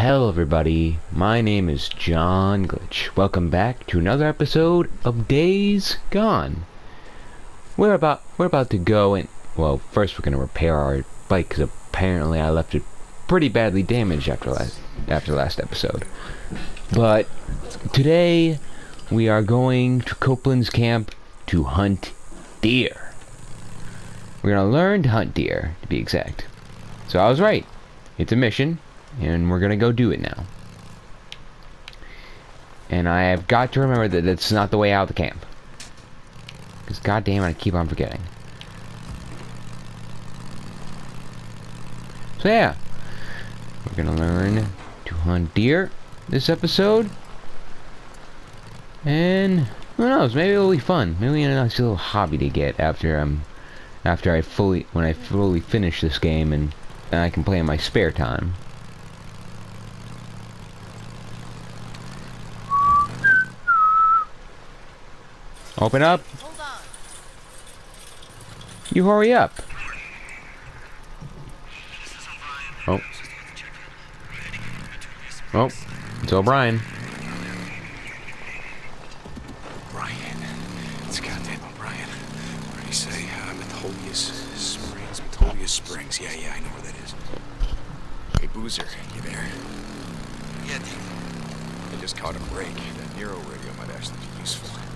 Hello everybody, my name is John Glitch. Welcome back to another episode of Days Gone. We're about we're about to go and well, first we're gonna repair our bike because apparently I left it pretty badly damaged after last after last episode. But today we are going to Copeland's camp to hunt deer. We're gonna learn to hunt deer, to be exact. So I was right. It's a mission, and we're gonna go do it now. And I have got to remember that it's not the way out of the camp. Because goddamn I keep on forgetting. So yeah, we're gonna learn to hunt deer this episode. And who knows, maybe it'll be fun. Maybe a nice little hobby to get after I'm after I fully when I fully finish this game and, and I can play in my spare time. Open up. You hurry up. Oh. Oh, it's O'Brien. Brian. It's goddamn O'Brien. What did he say? Uh, Metolius Springs. Metolius Springs. Yeah, yeah, I know where that is. Hey, Boozer, you there? Yeah, Dave. I just caught a break. That Nero radio might actually be useful.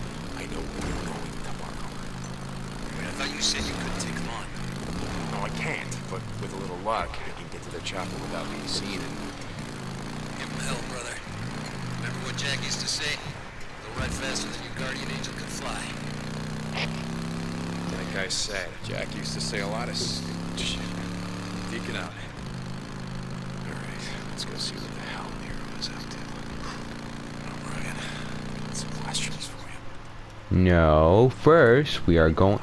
I know where you're going tomorrow. Wait, I thought you said you couldn't take them on. No, I can't, but with a little luck, I can get to the chopper without being seen and... Give them hell, brother. Remember what Jack used to say? They'll ride faster than your guardian angel can fly. That guy's said, Jack used to say a lot of shit. Deacon out. Alright, let's go see what the hell Nero is up to. O'Brien, I got some questions for you. No, first we are going.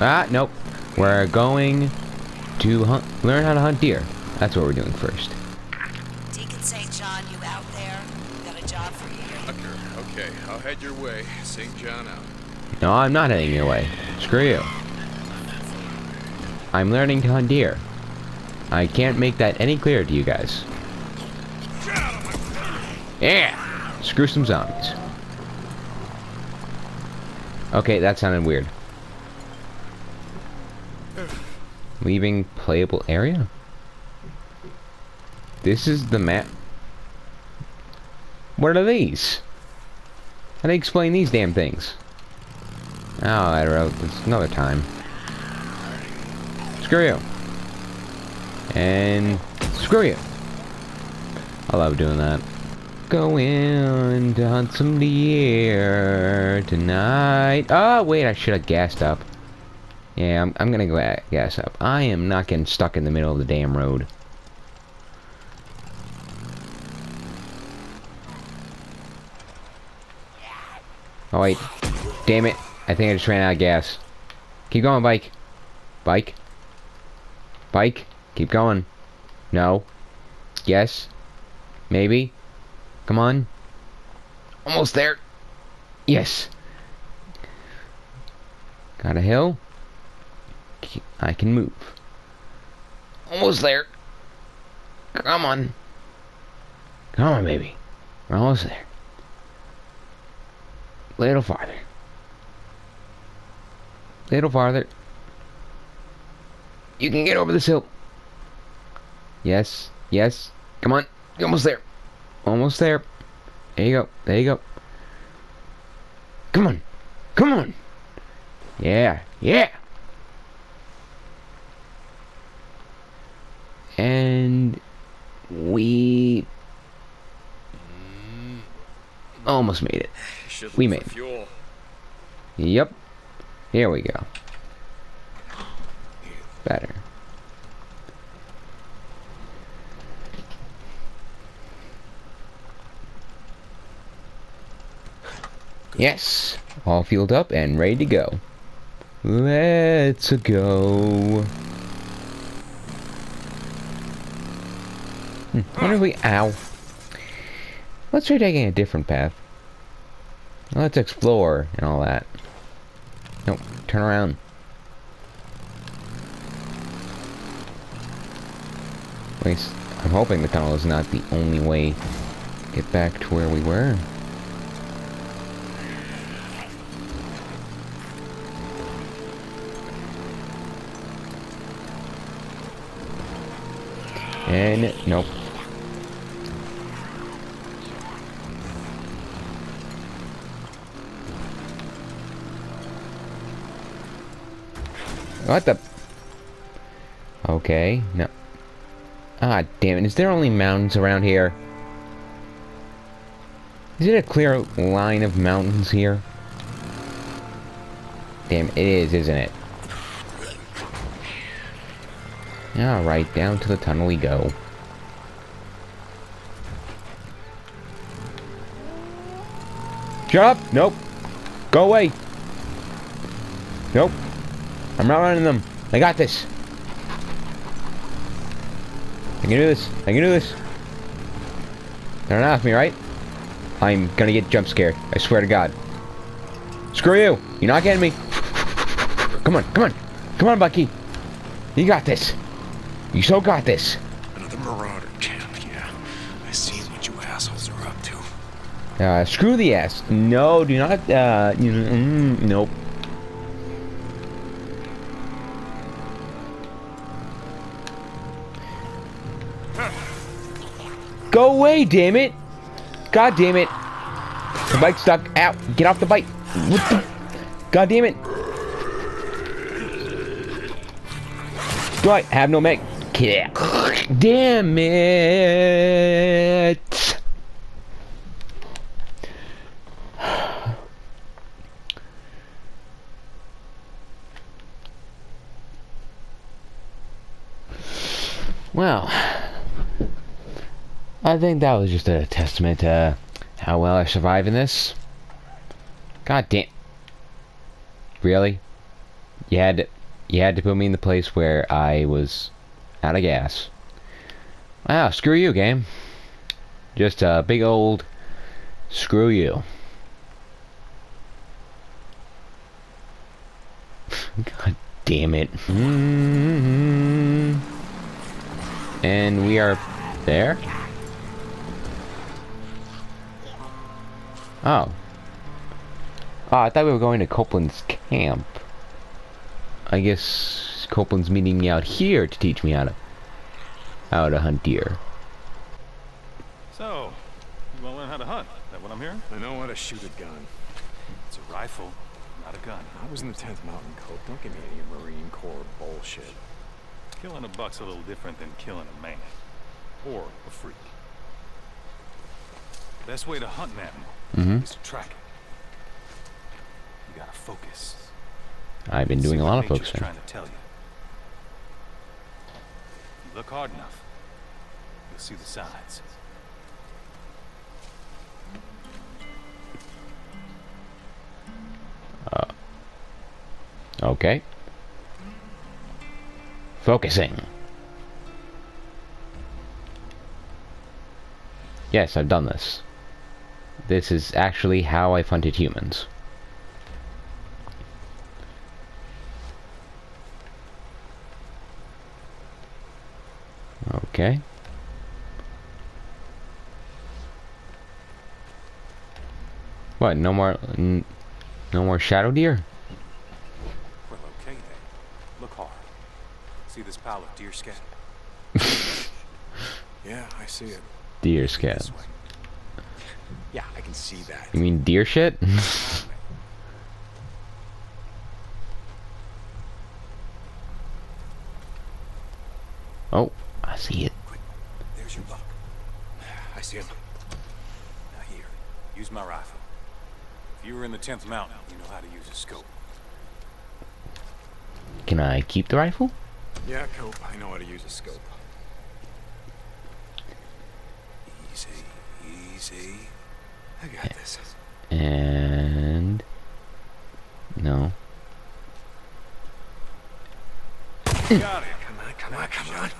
Ah, nope. We're going to hunt, learn how to hunt deer. That's what we're doing first. Deacon St. John, you out there? Got a job for you. Tucker, okay, I'll head your way. St. John out. No, I'm not heading your way. Screw you. I'm learning to hunt deer. I can't make that any clearer to you guys. Yeah! Screw some zombies. Okay, that sounded weird. Leaving playable area? This is the map. What are these? How do you explain these damn things? Oh, I wrote this another time. Screw you. And screw you. I love doing that. Going to hunt some deer tonight. Oh, wait, I should have gassed up. Yeah, I'm, I'm gonna go gas up. I am not getting stuck in the middle of the damn road. Oh, wait. Damn it. I think I just ran out of gas. Keep going, bike. Bike. Bike. Keep going. No. Yes. Maybe. Come on. Almost there. Yes. Got a hill. I can move. Almost there. Come on. Come on, baby. We're almost there. Little farther. Little farther. You can get over this hill. Yes. Yes. Come on. You're almost there. Almost there. There you go. There you go. Come on. Come on. Yeah. Yeah. And we almost made it. We made it. Yep. Here we go. Better. Yes. All fueled up and ready to go. Let's go. Hmm, wonder if we... Ow. Let's try taking a different path. Let's explore and all that. Nope, turn around. Waste I'm hoping the tunnel is not the only way to get back to where we were. Nope. What the? Okay, no. Ah, damn it. Is there only mountains around here? Is it a clear line of mountains here? Damn, it is, isn't it? Alright, down to the tunnel we go. Up! Nope. Go away! Nope. I'm not running them. I got this. I can do this. I can do this. They're not off me, right? I'm gonna get jump scared. I swear to God. Screw you. You're not getting me. Come on, come on. Come on, Bucky. You got this. You so got this. Another marauder camp, yeah. I seen what you assholes are up to. Uh, screw the ass. No, do not, uh, you, mm, nope. Go away, damn it! God damn it! The bike's stuck. Out! Get off the bike! What the? God damn it! Do I have no mech? Damn it! Well, I think that was just a testament to how well I survived in this. God damn. Really? You had to, you had to put me in the place where I was out of gas. Wow, screw you, game. Just a big old screw you. God damn it. Mm-hmm. And we are there? Oh. Oh, I thought we were going to Copeland's camp. I guess Copeland's meeting me out here to teach me how to how to hunt deer. So, you want to learn how to hunt? Is that what I'm hearing? I know how to shoot a gun. It's a rifle, not a gun. I was in the 10th Mountain Code. Don't give me any Marine Corps bullshit. Killing a buck's a little different than killing a man. Or a freak. Best way to hunt an animal Mm-hmm. is to track it. You gotta focus. I've been doing a lot of nature's focusing. trying to tell you. Look hard enough, you'll see the signs. Uh, okay. Focusing. Yes, I've done this. This is actually how I've hunted humans. Okay. What? No more, no more shadow deer? Well, okay then. Look hard. See this pile of deer scat? Yeah, I see it. Deer way. Yeah, I can see that. You mean deer shit? oh, I see it. There's your buck. Ah, I see him. Now here, use my rifle. If you were in the 10th Mountain, you know how to use a scope. Can I keep the rifle? Yeah, Cope. I know how to use a scope. Easy, easy. I got this. And no. Got it. Come on, come on, come on.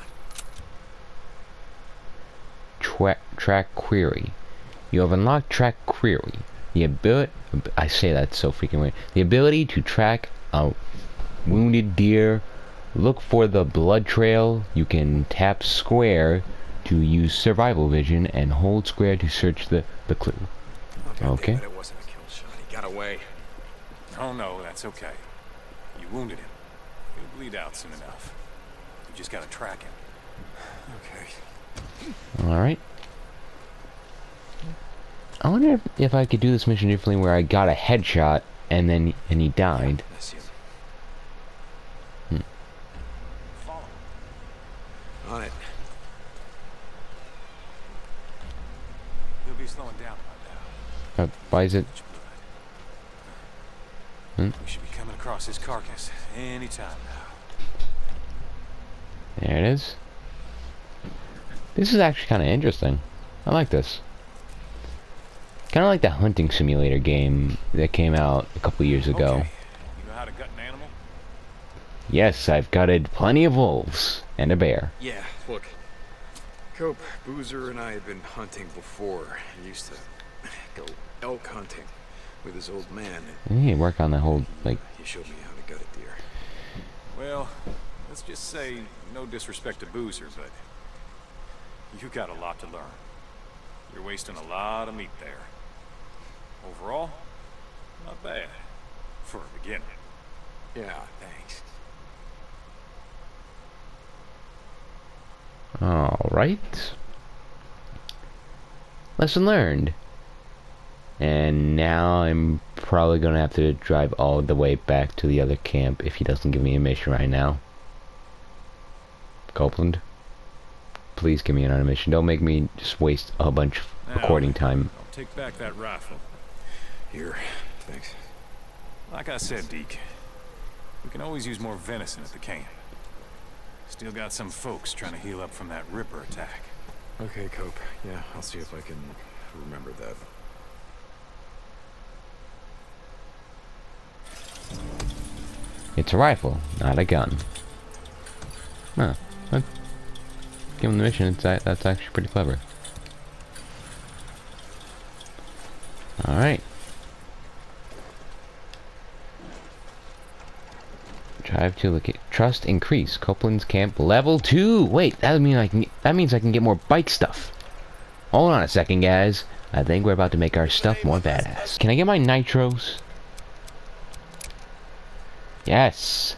Tra track query. You have unlocked track query. The ability. I say that so freaking weird. The ability to track a wounded deer. Look for the blood trail. You can tap square to use survival vision and hold square to search the, the clue. Okay. It, it wasn't a kill shot. He got away. Oh no, that's okay. You wounded him. He'll bleed out soon enough. You just gotta track him. Okay. Alright. I wonder if, if I could do this mission differently where I got a headshot and then and he died. That's him. Hmm. On it. He'll be slowing down by now. Uh, why is it? Hmm? We should be coming across his carcass any time now. There it is. This is actually kind of interesting. I like this. Kind of like the hunting simulator game that came out a couple years ago. Okay. You know how to gut an animal? Yes, I've gutted plenty of wolves and a bear. Yeah, look. Cope, Boozer, and I had been hunting before. He used to go elk hunting with his old man. You need to work on the whole like. He showed me how to gut a deer. Well, let's just say, no disrespect to Boozer, but you got a lot to learn. You're wasting a lot of meat there. Overall, not bad. For a beginner. Yeah, thanks. All right. Lesson learned. And now I'm probably gonna have to drive all the way back to the other camp if he doesn't give me a mission right now. Copeland, please give me another mission. Don't make me just waste a bunch of Now, recording time. I'll take back that rifle. Here, thanks. Like I said, Deke, we can always use more venison at the camp. Still got some folks trying to heal up from that Ripper attack. Okay, Cope. Yeah, I'll see if I can remember that. It's a rifle, not a gun. Huh. That, given the mission, it's, that's actually pretty clever. Alright. Drive to look at trust increase. Copeland's camp level two. Wait, that mean I can. That means I can get more bike stuff. Hold on a second, guys. I think we're about to make our stuff more badass. Can I get my nitros? Yes.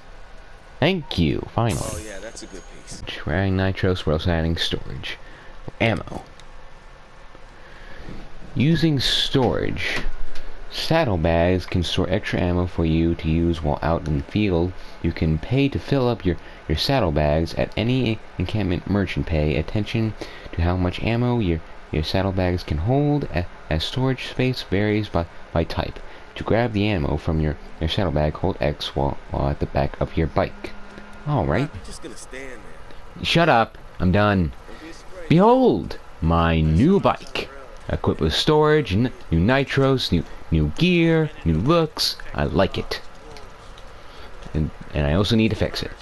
Thank you. Finally. Oh, yeah, that's a good piece. Wearing nitros, we're also adding storage. Ammo. Using storage. Saddlebags can store extra ammo for you to use while out in the field. You can pay to fill up your, your saddlebags at any encampment merchant. Pay attention to how much ammo your, your saddlebags can hold, as storage space varies by, by type. To grab the ammo from your, your saddlebag, hold X while, while at the back of your bike. Alright. Just gonna stand there. Shut up. I'm done. Be. Behold, my new bike. Equipped with storage, n- new nitros, new new gear, new looks. I like it. And and I also need to fix it.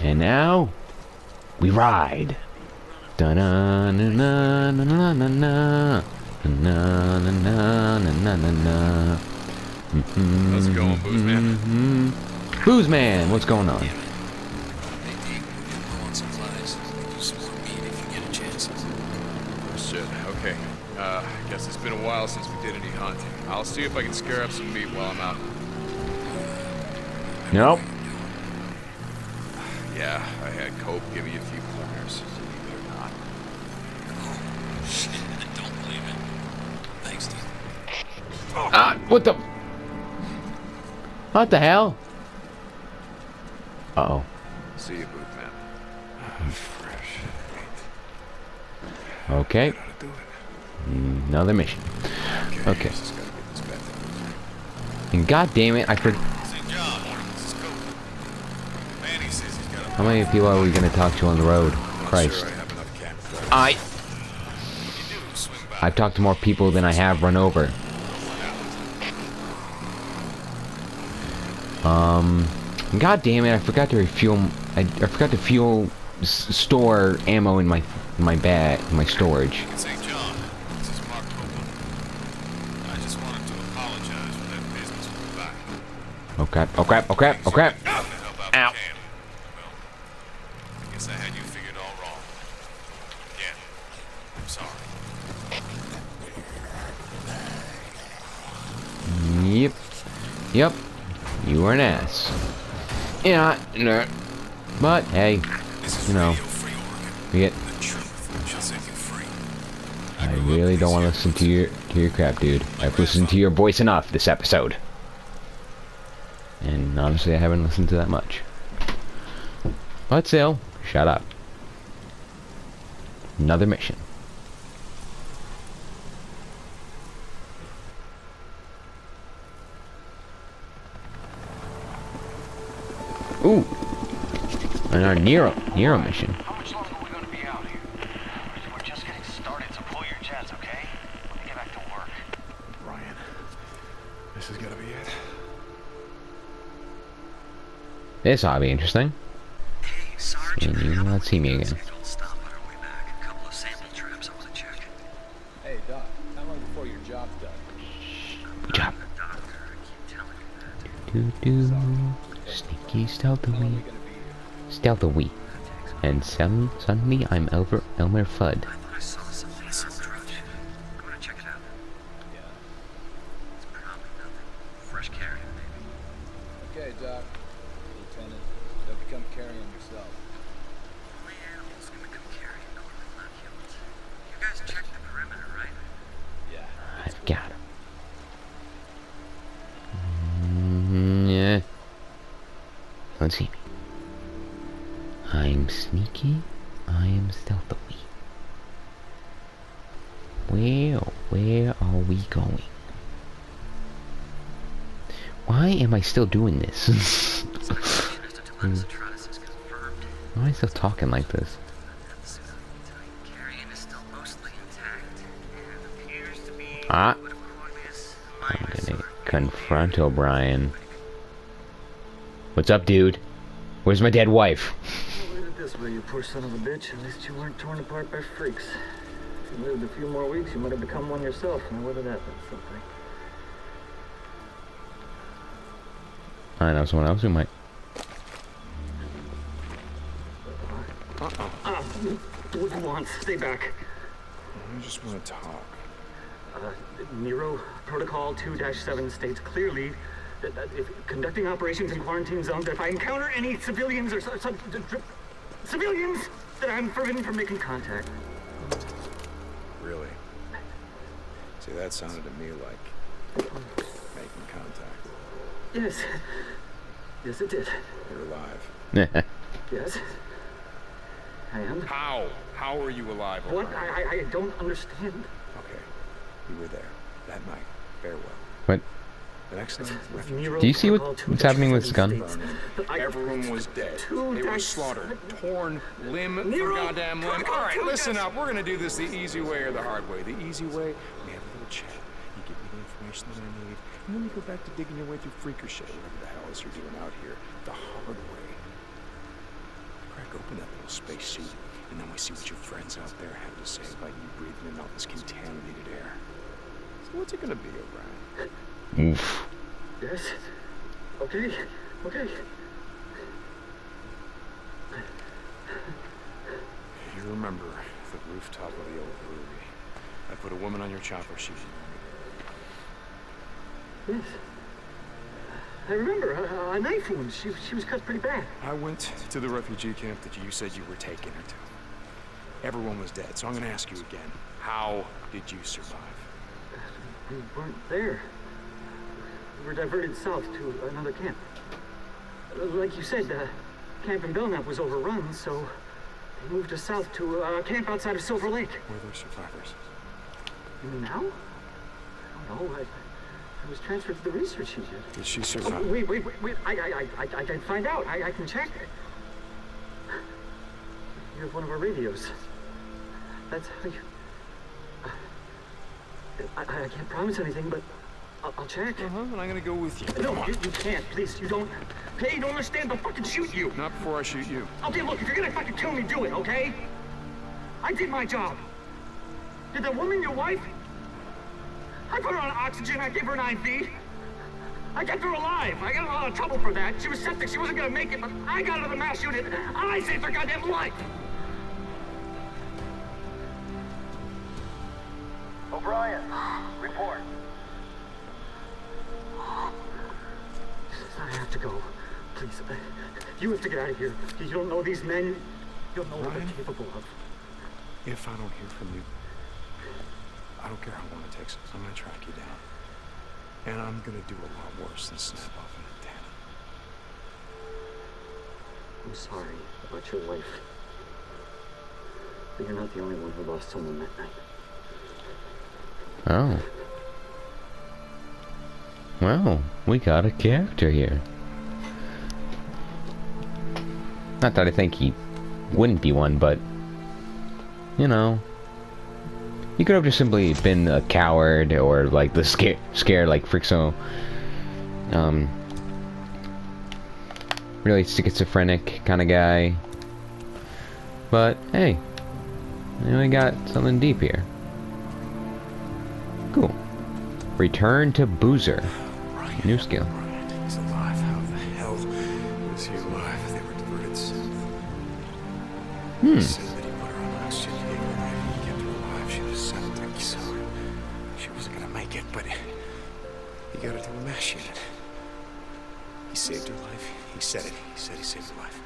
And now we ride. Da na na na na na na na na na na na na. How's it going, Booze Man? Booze man, what's going on? Hey, been a while since we did any hunting. I'll see if I can scare up some meat while I'm out. Nope. Yeah, I had Cope give me a few pointers. Believe it or not. Don't believe it. Thanks, Deke. Ah, what the? What the hell? Uh oh. See you, Booth Man. Fresh. Okay. Gotta do it. Another mission. Okay. Just gotta get this back to Booth. And god damn it, I for St. John, this is Cope. Manny says he's got a how many people are we gonna talk to on the road? Christ. I have. I you do swing by. I've talked to more people than I have run over. Um, god damn it, I forgot to refuel. I, I forgot to fuel s- store ammo in my in my bag, my storage. crap, oh crap, oh crap, oh crap. Ow. Yep. Yep. You are an ass. Yeah, no. But hey, you know, we get. I really don't want to listen to your to your crap, dude. I've listened to your voice enough this episode. Honestly, I haven't listened to that much. But still, shut up. Another mission. Ooh. Another Nero Nero mission. This ought to be interesting. Hey, Sarge. And you will not see me again. Scheduled stop on our way back. A couple of sample traps I want to check. Hey, Doc, how long before your job's done? Good job. Doctor, I keep telling Do you do. Sneaky stealthily. How long are we gonna be here? Stealthily. And suddenly, suddenly I'm Elmer, Elmer Fudd. Still doing this? Why am I still talking like this? And Ah. I'm gonna confront O'Brien. What's up, dude? Where's my dead wife? At this way, you poor son of a bitch. At least you weren't torn apart by freaks. If you lived a few more weeks, you might have become one yourself. Now, whether that meant something. I know someone else who might. Ah, what do you want? Stay back. I just want to talk. Uh, Nero Protocol 2-7 states clearly that, that if conducting operations in quarantine zones, if I encounter any civilians or su- su- dr- civilians, that I'm forbidden from making contact. Really? See, that sounded to me like making contact. Yes. Yes, it did. You're alive. Yes. I am. How? How are you alive? What? I, I, I don't understand. Okay. You were there that night. Farewell. What? The next night, Do you see what- what's happening with 2-7 this gun? states that I- Everyone was dead. They were slaughtered, torn limb for goddamn limb. All right, listen up. We're gonna do this the easy way or the hard way. The easy way, we have a little chat. You give me the information that I need, and then you go back to digging your way through freaker shit, whatever the hell else you're doing out here. The hard way. Crack open that little space suit, and then we see what your friends out there have to say about you breathing in all this contaminated air. So what's it gonna be, O'Brien? Oof. Yes. Okay. Okay. You remember the rooftop of the old brewery. I put a woman on your chopper. She was Yes. I remember a, a knife wound. She, she was cut pretty bad. I went to the refugee camp that you said you were taking her to. Everyone was dead, so I'm gonna ask you again. How did you survive? We weren't there. We were diverted south to another camp. Uh, Like you said, uh, Camp in Belknap was overrun, so they moved us south to a camp outside of Silver Lake. Were there survivors? You mean now? I don't know. I, I was transferred to the research unit. Did she Oh, survive? wait, wait, wait, wait. I, I, I, I, I can find out. I, I can check. You have one of our radios. That's how you. I, I I can't promise anything, but I'll, I'll check. Uh-huh, and I'm gonna go with you. No, you, you can't. Please, you don't. Hey, you don't understand. I'll fucking shoot you. Not before I shoot you. Okay, look, if you're gonna fucking kill me, do it, okay? I did my job. Did that woman your wife? I put her on oxygen. I gave her an IV. I kept her alive. I got in a lot of trouble for that. She was septic. She wasn't gonna make it, but I got her to the mass unit. I saved her goddamn life. O'Brien, report. I have to go. Please. You have to get out of here. You don't know these men. You don't know what they're capable of. If I don't hear from you, I don't care how long it takes. I'm gonna track you down. And I'm gonna do a lot worse than snap off an antenna. I'm sorry about your wife. But you're not the only one who lost someone that night. Oh. Well, we got a character here. Not that I think he wouldn't be one, but you know, he could have just simply been a coward or like the scare, scared like Frixo, um, really schizophrenic kind of guy. But hey, we got something deep here. Cool. Return to Boozer. Ryan, New skill. Ryan, he's alive. How the hell is he alive? They were diverted. Hmm. He said he saved her life.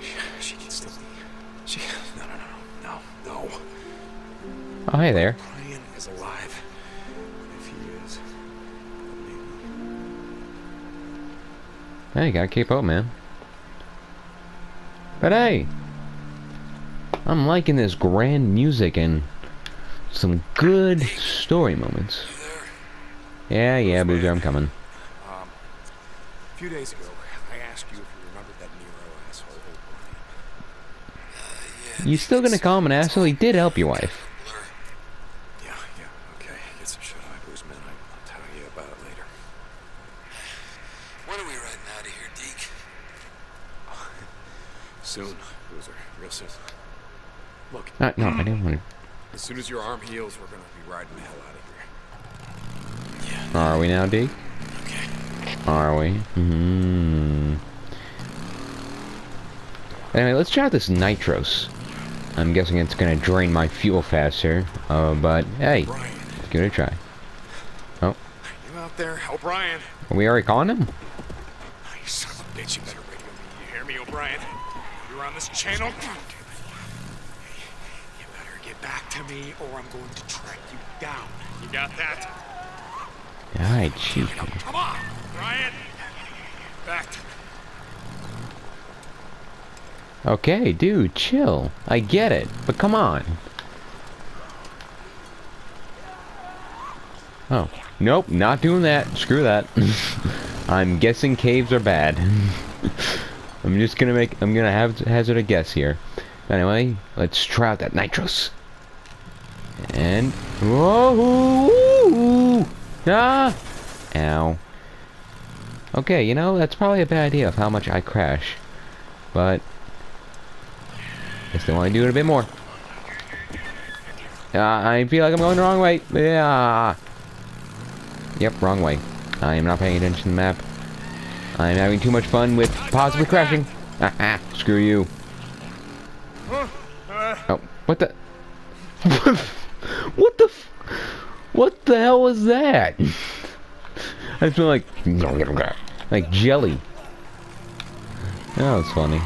She, she can still be. She. No, no, no, no, no. Oh, hey there. Brian is alive. If he is. Hey, you gotta keep up, man. But hey, I'm liking this grand music and some good story moments. Yeah, yeah, Boozer, I'm coming. Um, a few days ago, asked you if you remembered that Nero asshole O'Brien. You still gonna call him an asshole? He did help your wife. Yeah, yeah, okay. Get some shut eye, Bruce, man. I'll tell you about it later. When are we riding out of here, Deke? Soon, Boozer. Real soon. Look, Uh, no, I didn't want to. as soon as your arm heals, we're gonna be riding the hell out of here. to. Are we now, D? Are we? Hmm. Anyway, let's try out this nitros. I'm guessing it's gonna drain my fuel faster. Uh, but hey, Brian, give it a try. Oh, you out there? O'Brien. are we already calling him? Oh, you son of a bitch, you better radio me. You hear me, O'Brien? You're on this channel. You better get back to me, or I'm going to track you down. You got that? Alright, shoot. Come on, Brian. Back. Okay, dude, chill. I get it, but come on. Oh, nope, not doing that. Screw that. I'm guessing caves are bad. I'm just gonna make. I'm gonna have hazard a guess here. Anyway, let's try out that nitros. And whoa, ah, ow. Okay, you know that's probably a bad idea of how much I crash, but Guess they want to do it a bit more. Uh, I feel like I'm going the wrong way. Yeah. Yep, wrong way. I am not paying attention to the map. I'm having too much fun with possibly crashing. Haha, screw you. Oh, what the? what the? What the hell was that? I feel like like jelly. That was funny.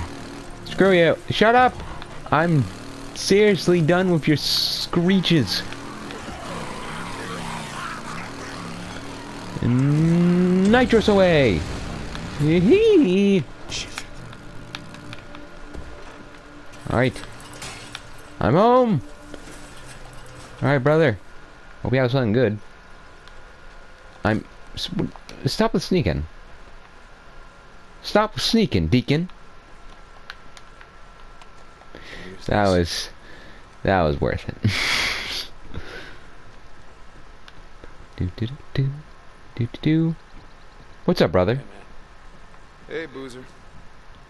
Screw you. Shut up. I'm seriously done with your screeches. Nitrous away. Hee Alright. I'm home. Alright, brother. Hope you have something good. I'm... Stop with sneaking. Stop sneaking, Deacon. That was... That was worth it. do, do, do, do, do, do. What's up, brother? Hey, Boozer.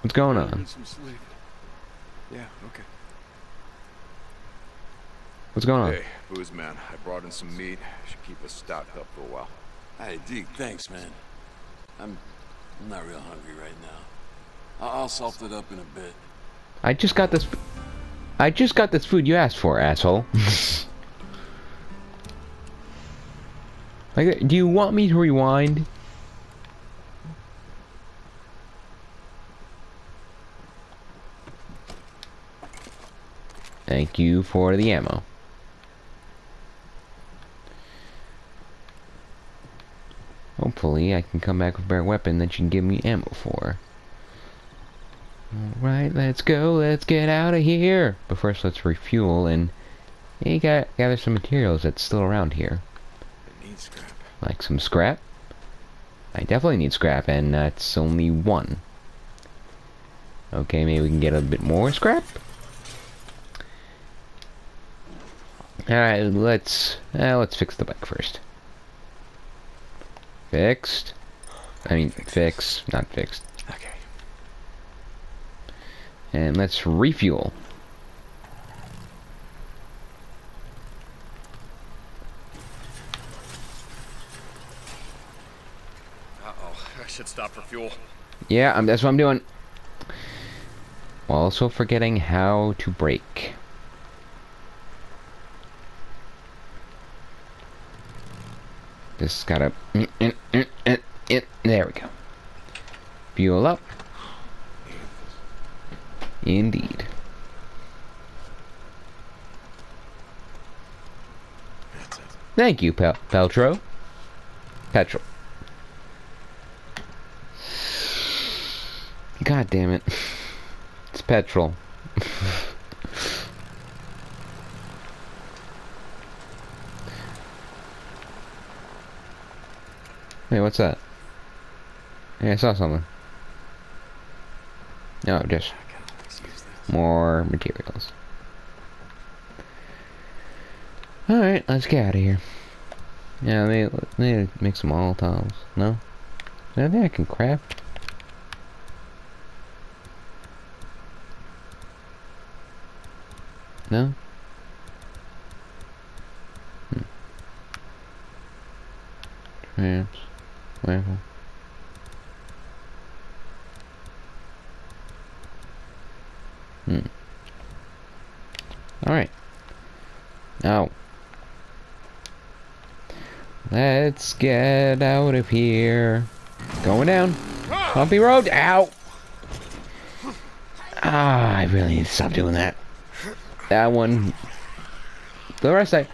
What's going on? some sleep. Yeah, okay. What's going on? Hey, booze man. I brought in some meat. Should keep us stout up for a while. Hey, Deke, thanks, man. I'm, I'm not real hungry right now. I'll, I'll salt it up in a bit. I just got this... I just got this food you asked for, asshole. like, do you want me to rewind? Thank you for the ammo. Hopefully I can come back with a better weapon that you can give me ammo for. Alright, let's go. Let's get out of here. But first let's refuel and you got gather some materials that's still around here. Scrap. Like some scrap. I definitely need scrap and that's only one. Okay, maybe we can get a bit more scrap. Alright, let's uh, let's fix the bike first. Fixed. I mean, fix, not fixed. Okay. And let's refuel. Uh-oh. I should stop for fuel. Yeah, um, that's what I'm doing. While also forgetting how to brake. Just gotta... Mm, mm, mm, there we go. Fuel up. Indeed. Thank you, Pel Peltro. Petrol. God damn it. It's petrol. Hey, what's that? Hey, I saw something. Oh, no, just I can always use this. more materials. Alright, let's get out of here. Yeah, they they make some Molotovs. No? Is there anything I can craft? No? Hmm. Tramps. Rifle. Hmm. Alright. Now. Let's get out of here. Going down. Bumpy road. Ow. Ah, I really need to stop doing that. That one. The rest I,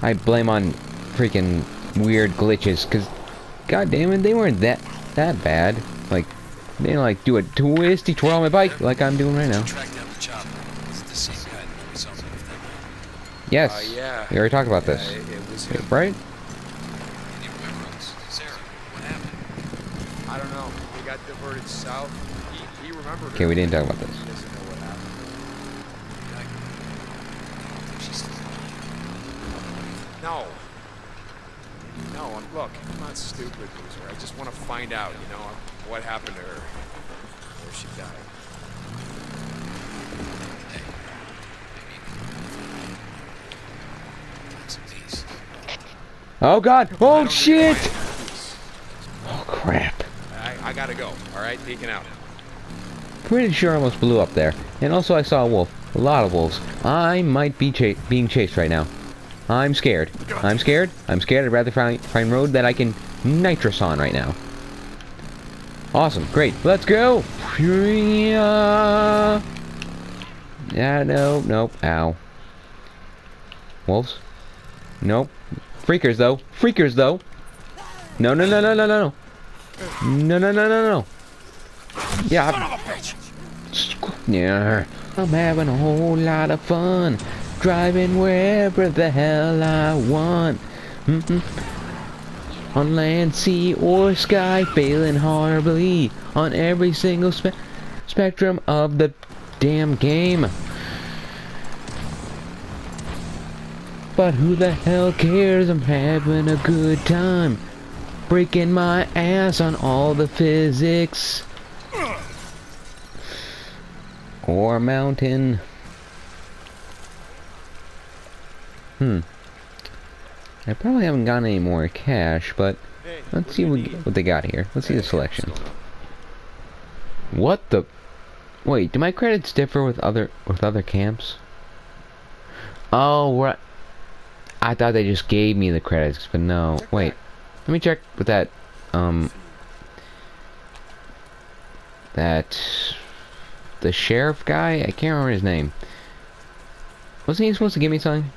I blame on freaking weird glitches, cause, god damn it, they weren't that that bad. Like, they didn't like do a twisty twirl on my bike like I'm doing right now. Track down the chopper. It's the same guy that we saw move that Yes. Uh, yeah. We already talked about Yeah, this. It. Right? Can you remember us? Sarah, what happened? I don't know. We got south. He, he remembered Okay, we didn't talk about this. He doesn't know what happened. I don't think she's still alive. No. No, I'm, look, I'm not stupid, loser. I just want to find out, you know, what happened to her. Where she died. Find some peace. Oh god! Oh shit! think I am. Oh crap. I, I gotta go, alright? Peeking out. Pretty sure I almost blew up there. And also I saw a wolf. A lot of wolves. I might be cha being chased right now. I'm scared. I'm scared. I'm scared. I'd rather find, find road that I can nitrous on right now. Awesome. Great. Let's go. Yeah, no, nope. Ow. Wolves? Nope. Freakers, though. Freakers, though. No, no, no, no, no, no, no. No, no, no, no, no. Yeah. Squ- Yeah. I'm having a whole lot of fun. Driving wherever the hell I want. Mm-mm. On land, sea, or sky, failing horribly on every single spe spectrum of the damn game. But who the hell cares? I'm having a good time. Breaking my ass on all the physics. Or mountain. Hmm. I probably haven't gotten any more cash, but let's see what, what they got here. Let's see the selection. What the? Wait, do my credits differ with other with other camps? Oh, right. I thought they just gave me the credits, but no. Wait, let me check with that. Um, that the sheriff guy. I can't remember his name. Wasn't he supposed to give me something?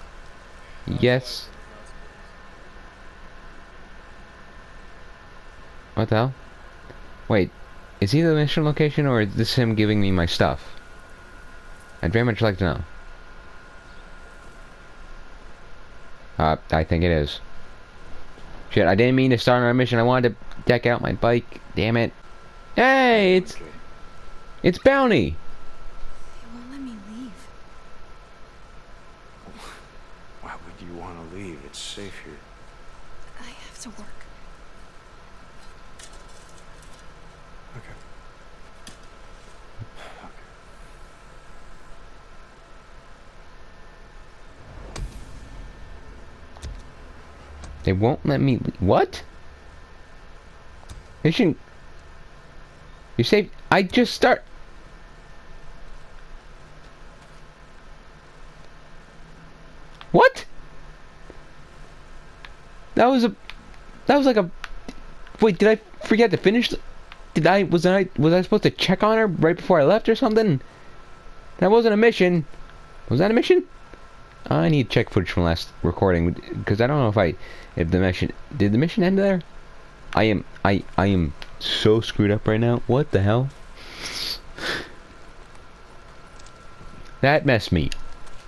Yes. What the hell? Wait, is he the mission location or is this him giving me my stuff? I'd very much like to know. Uh, I think it is. Shit, I didn't mean to start our mission. I wanted to deck out my bike. Damn it. Hey, it's... Okay. It's Bounty! They won't let me leave. Why would you want to leave? It's safe here. I have to work. Okay. okay. They won't let me... le- What? Mission... You say... I just start... What? That was a... That was like a... Wait, did I forget to finish? Did I... Was I... Was I supposed to check on her right before I left or something? That wasn't a mission. Was that a mission? I need to check footage from last recording because I don't know if I if the mission did the mission end there. I am I I am so screwed up right now. What the hell? That messed me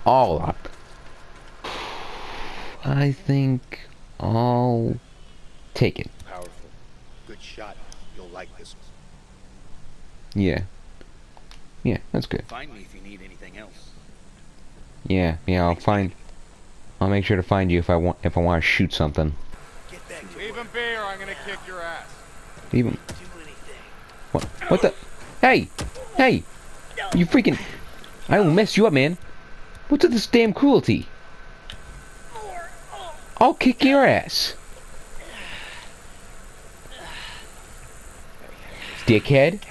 all up. I think I'll take it. Powerful. Good shot. You'll like this Yeah. Yeah, that's good. Find me if you need anything else. Yeah, yeah, I'll find I'll make sure to find you if I want if I want to shoot something. Get back to Leave him be or I'm gonna kick your ass. Even do anything. What? What the? Hey! Hey! You freaking... I will mess you up, man. What's with this damn cruelty? I'll kick your ass. Dickhead.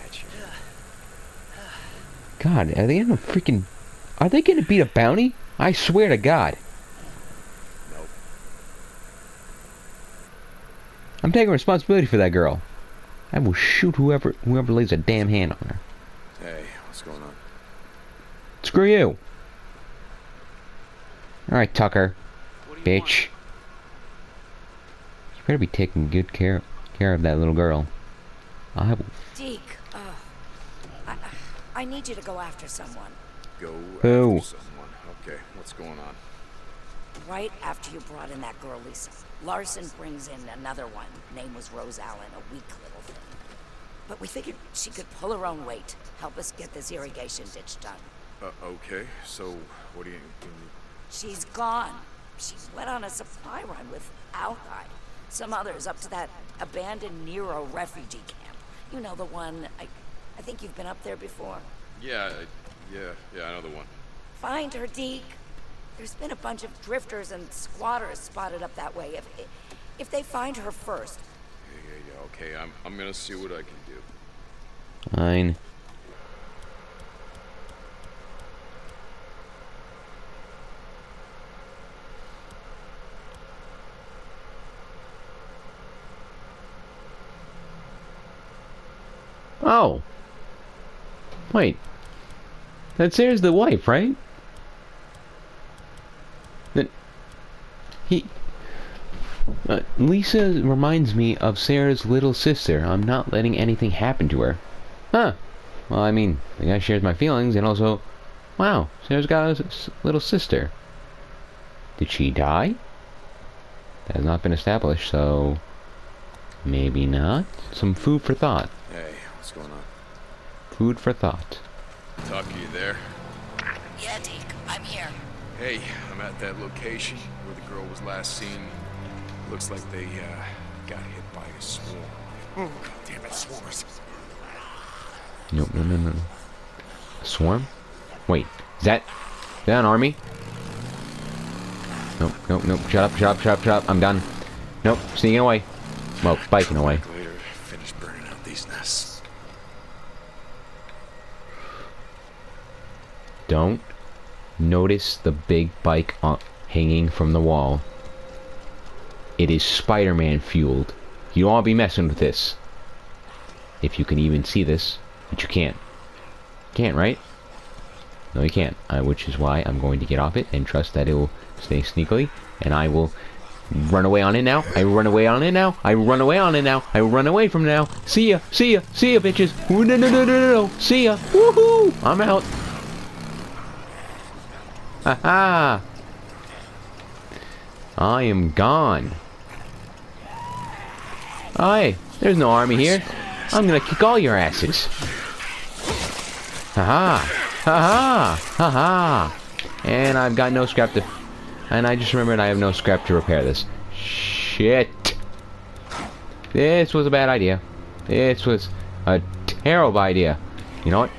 God, are they gonna freaking... Are they gonna beat a bounty? I swear to God. Nope. I'm taking responsibility for that girl. I will shoot whoever whoever lays a damn hand on her. Hey, what's going on? Screw you. Alright, Tucker. What do you Bitch. You better be taking good care care of that little girl. I will Deke, uh, I, I need you to go after someone. Go Who? after someone. Okay, what's going on? Right after you brought in that girl, Lisa, Larson brings in another one. Name was Rose Allen, a weak little thing. But we figured she could pull her own weight, help us get this irrigation ditch done. Uh, okay, so what do you... She's gone. She went on a supply run with Alki. Some others up to that abandoned NERO refugee camp. You know the one, I, I think you've been up there before. Yeah, I- yeah, yeah, I know the one. Find her, Deke. There's been a bunch of drifters and squatters spotted up that way. If, if they find her first, Yeah, yeah, yeah, okay, I'm, I'm gonna see what I can do. Fine. Oh. Wait. That Sarah's the wife, right? That he uh, Lisa reminds me of Sarah's little sister. I'm not letting anything happen to her. Huh. Well, I mean, the guy shares my feelings, and also, wow, Sarah's got a little sister. Did she die? That has not been established, so maybe not. Some food for thought. Hey, what's going on? Food for thought. Talk to you there? yeah, Deke, I'm here. Hey, I'm at that location where the girl was last seen. Looks like they, uh, got hit by a swarm. Oh, God damn it, swarms. Nope, no, no, no. no. Swarm? Wait, is that, is that an army? Nope, nope, nope. Shut up, shut up, shut up, shut up. I'm done. Nope, sneaking away. Well, biking away. Later, finish burning out these nests. Don't notice the big bike hanging from the wall. It is Spider-Man fueled. You don't want to be messing with this. If you can even see this, but you can't. Can't, right? No, you can't. Uh, which is why I'm going to get off it and trust that it will stay sneakily. And I will run away on it now. I run away on it now. I run away on it now. I run away from now. See ya. See ya. See ya, bitches. No, no, no, no, no, no. See ya. Woohoo. I'm out. Ha I am gone. Hey, there's no army here. I'm gonna kick all your asses. Haha. Haha. Haha. And I've got no scrap to... And I just remembered I have no scrap to repair this. Shit. This was a bad idea. This was a terrible idea. You know what?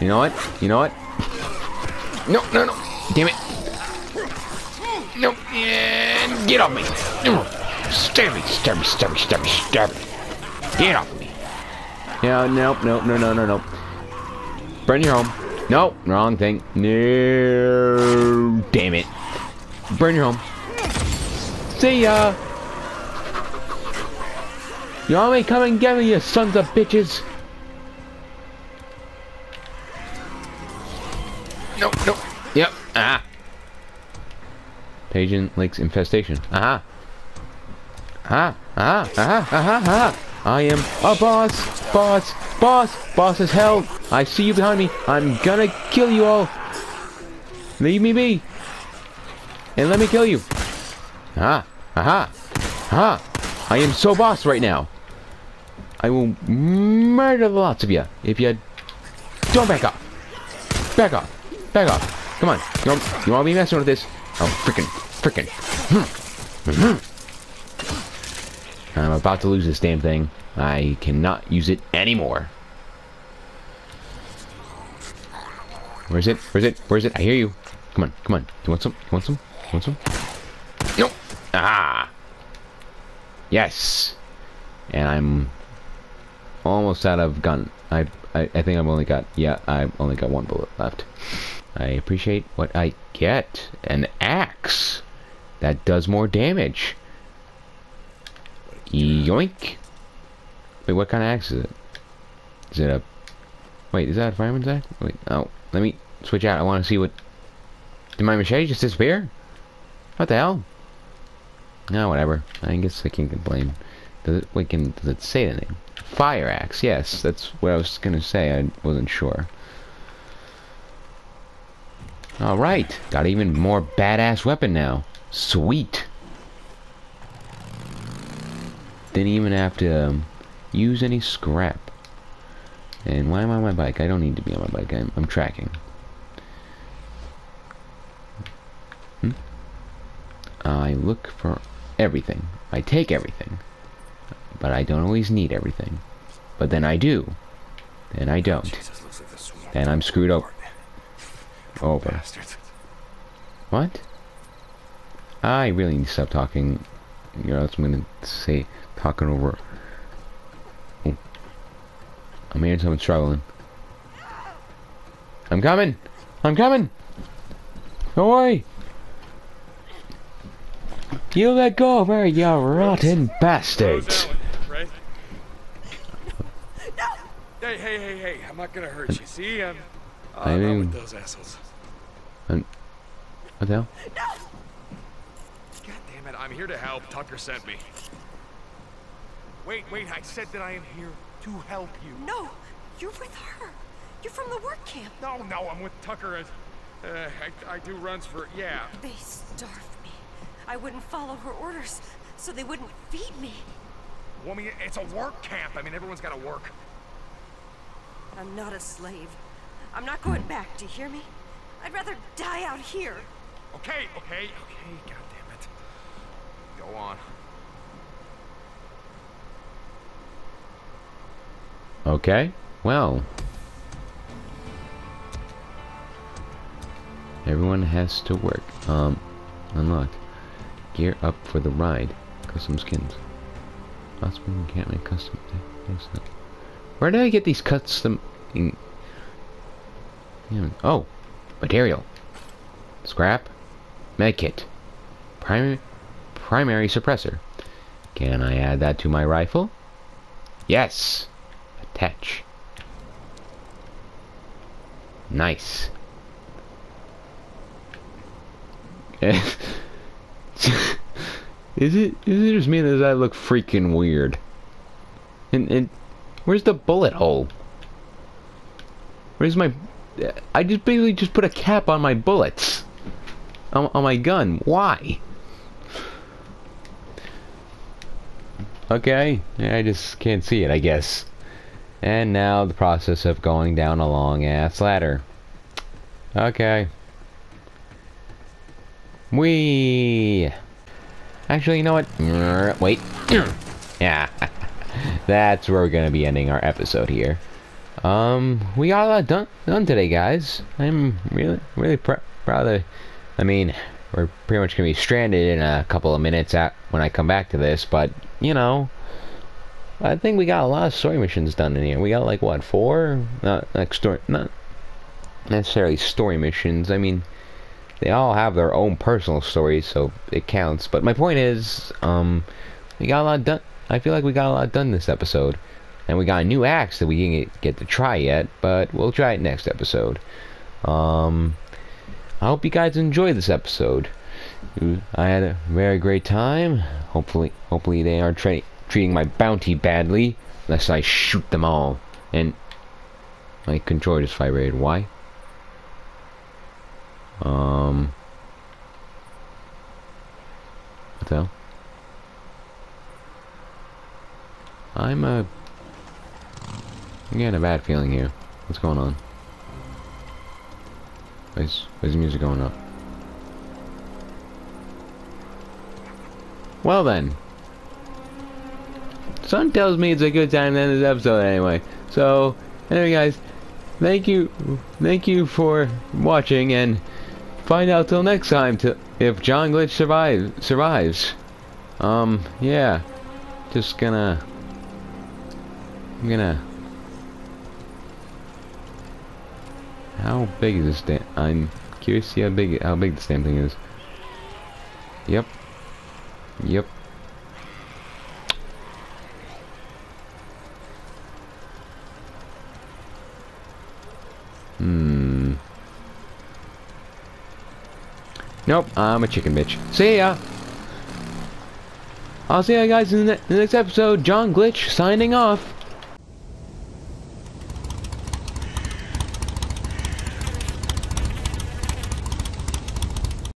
You know what? You know what? No, no, no. Damn it. Nope. And get off me. Stab me, stab me, stab me, stab me, stab me. Get off me. No, nope, nope, no, no, no, no. Burn your home. No, wrong thing. No, damn it. Burn your home. See ya. You want me? Come and get me, you sons of bitches. Nope, nope. Yep. Ah. Pagan Lake's infestation. Aha. Ah. Ah. Ah. Ah. Ah. I am a boss. Boss. Boss. Boss as hell. I see you behind me. I'm gonna kill you all. Leave me be. And let me kill you. Ah. Aha. Ah. I am so boss right now. I will murder the lots of you if you don't back off. Back off. Back off. Come on. You want, you want me messing with this? Oh, freaking, freaking. I'm about to lose this damn thing. I cannot use it anymore. Where is it? Where is it? Where is it? I hear you. Come on, come on. You want some? You want some? You want some? No. Ah. Yes. And I'm almost out of gun. I, I I think I've only got yeah I've only got one bullet left. I appreciate what I get. An axe that does more damage. Yoink. Wait, what kind of axe is it? Is it a... Wait, is that a fireman's axe? Wait, oh, let me switch out. I want to see what... Did my machete just disappear? What the hell? No, whatever. I guess I can't complain. Does it, wait, can, does it say name? Fire axe, yes. That's what I was going to say. I wasn't sure. Alright, got even more badass weapon now. Sweet. Didn't even have to um, use any scrap. And why am I on my bike? I don't need to be on my bike. I'm, I'm tracking. Hmm? I look for everything. I take everything. But I don't always need everything. But then I do. Then I don't. Then I'm screwed up. Over. Bastards. What? I really need to stop talking. You know, I'm gonna say talking over. Oh. I'm hearing someone struggling. I'm coming! I'm coming! Don't worry! You let go of her, you rotten bastards! Right? Hey, hey, hey, hey! I'm not gonna hurt you. See, I'm. Uh, I not mean- with those assholes. What the hell? God damn it! I'm here to help. Tucker sent me. Wait, wait! I said that I am here to help you. No, you're with her. You're from the work camp. No, no, I'm with Tucker. As, uh, I, I do runs for yeah. They starved me. I wouldn't follow her orders, so they wouldn't feed me. Woman, it's a work camp. I mean, everyone's got to work. I'm not a slave. I'm not going back, do you hear me? I'd rather die out here. Okay, okay, okay. God damn it. Go on. Okay, well. Everyone has to work. Um, unlocked. Gear up for the ride. Custom skins. Osman can't make custom. What's that? Where did I get these custom? in- Yeah, Oh, material. Scrap. Medkit. Primary, primary suppressor. Can I add that to my rifle? Yes. Attach. Nice. is it is it just me that I look freaking weird? And and where's the bullet hole? Where's my? I just basically just put a cap on my bullets. On, on my gun. Why? Okay, I just can't see it, I guess. And now the process of going down a long ass ladder. Okay. We. Actually, you know what? Wait. yeah. That's where we're gonna be ending our episode here. Um, we got a lot done done today, guys. I'm really really pr proud of. I mean, we're pretty much gonna be stranded in a couple of minutes at when I come back to this, but you know, I think we got a lot of story missions done in here. We got like what four? Not like story, not necessarily story missions. I mean, they all have their own personal stories, so it counts. But my point is, um, we got a lot done. I feel like we got a lot done this episode. And we got a new axe that we didn't get to try yet, but we'll try it next episode. Um, I hope you guys enjoyed this episode. I had a very great time. Hopefully, hopefully they aren't treating my bounty badly, unless I shoot them all. And my controller just vibrated. Why? Um. What the hell? I'm a. I'm getting a bad feeling here. What's going on? Where's, where's the music going up? Well then. Sun tells me it's a good time to end this episode anyway. So, anyway guys, thank you, thank you for watching and find out till next time to if John Glitch survives, survives. Um, yeah. Just gonna, I'm gonna, how big is this damn, I'm curious to see how big, how big this damn thing is. Yep. Yep. Hmm. Nope, I'm a chicken bitch. See ya! I'll see you guys in the, in the next episode. John Glitch signing off.